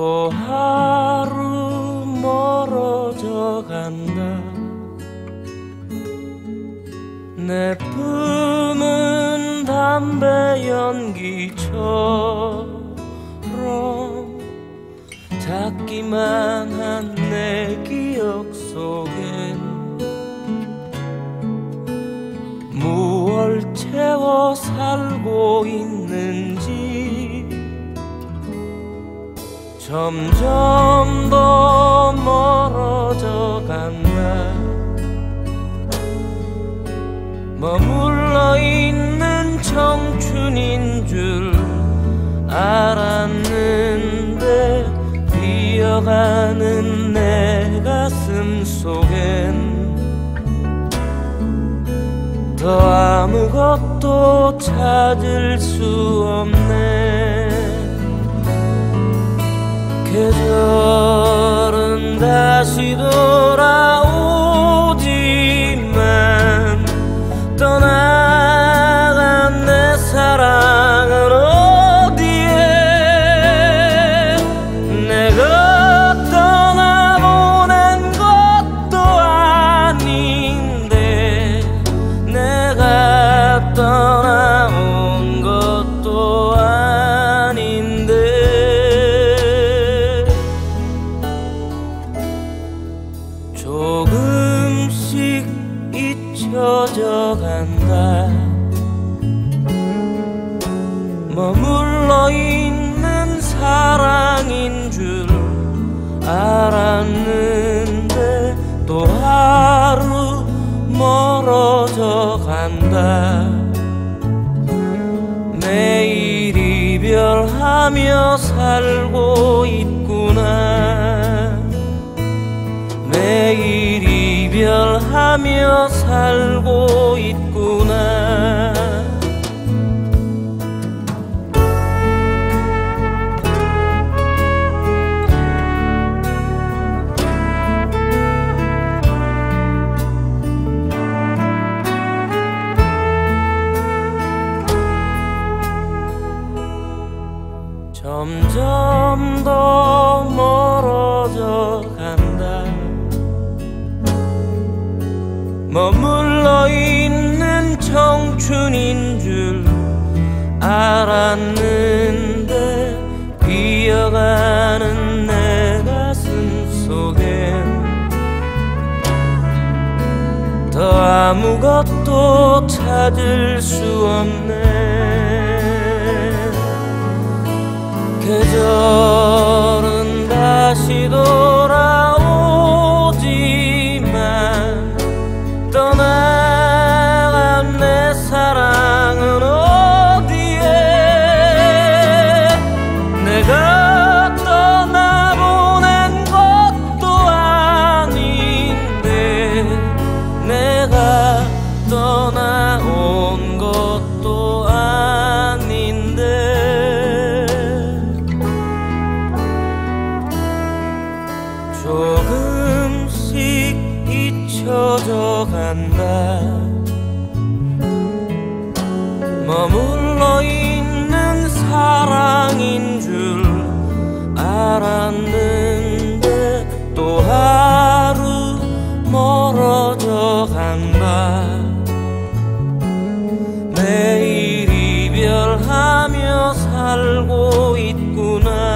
또 하루 멀어져 간다. 내 품은 담배 연기처럼 작기만 한 내 기억 속엔 무얼 채워 살고 있는지 점점 더 멀어져 간다 머물러 있는 청춘인 줄 알았는데 뛰어가는 내 가슴 속엔 더 아무것도 찾을 수 없네 계절은 다시 돌아오지만 떠나간 내 사랑 잊혀져 간다. 머물러 있는 사랑인 줄 알았는데 또 하루 멀어져 간다. 매일 이별하며 살고 있구나. 매일 이별하며 살고 있구나 알았는데 비어가는 내 가슴 속엔 더 아무것도 찾을 수 없네 조금씩 잊혀져 간다. 머물러 있는 사랑인 줄 알았는데 또 하루 멀어져 간다. 매일 이별하며 살고 있구나